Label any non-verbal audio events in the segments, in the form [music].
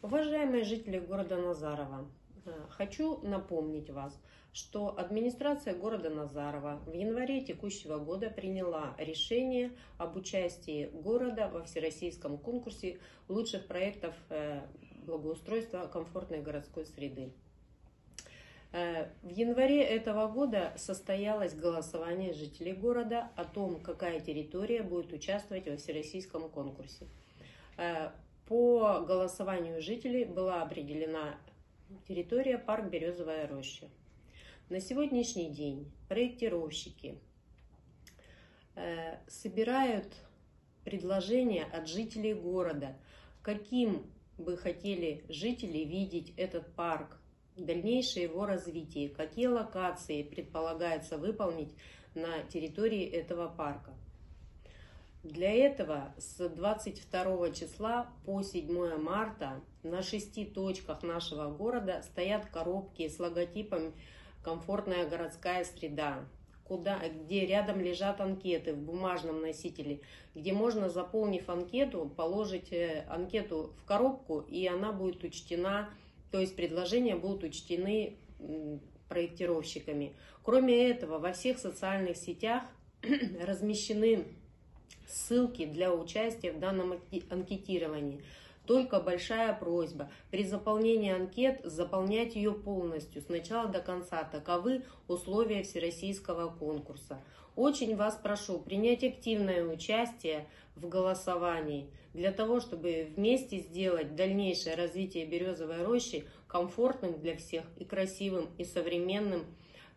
Уважаемые жители города Назарова, э, хочу напомнить вас, что администрация города Назарова в январе текущего года приняла решение об участии города во всероссийском конкурсе лучших проектов э, благоустройства комфортной городской среды. Э, в январе этого года состоялось голосование жителей города о том, какая территория будет участвовать во всероссийском конкурсе. По голосованию жителей была определена территория парк Березовая роща. На сегодняшний день проектировщики э, собирают предложения от жителей города, каким бы хотели жители видеть этот парк, дальнейшее его развитие, какие локации предполагается выполнить на территории этого парка. Для этого с 22 числа по 7 марта на шести точках нашего города стоят коробки с логотипом «Комфортная городская среда», куда, где рядом лежат анкеты в бумажном носителе, где можно, заполнив анкету, положить э, анкету в коробку, и она будет учтена, то есть предложения будут учтены проектировщиками. Кроме этого, во всех социальных сетях [clears throat] размещены ссылки для участия в данном анкетировании. Только большая просьба при заполнении анкет заполнять ее полностью с начала до конца. Таковы условия всероссийского конкурса. Очень вас прошу принять активное участие в голосовании для того, чтобы вместе сделать дальнейшее развитие березовой рощи комфортным для всех и красивым и современным,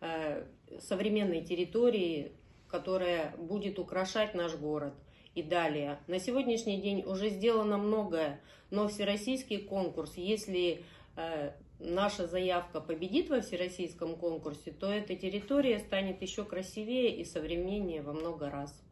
э, современной территорией которая будет украшать наш город. И далее. На сегодняшний день уже сделано многое, но всероссийский конкурс, если э, наша заявка победит во всероссийском конкурсе, то эта территория станет еще красивее и современнее во много раз.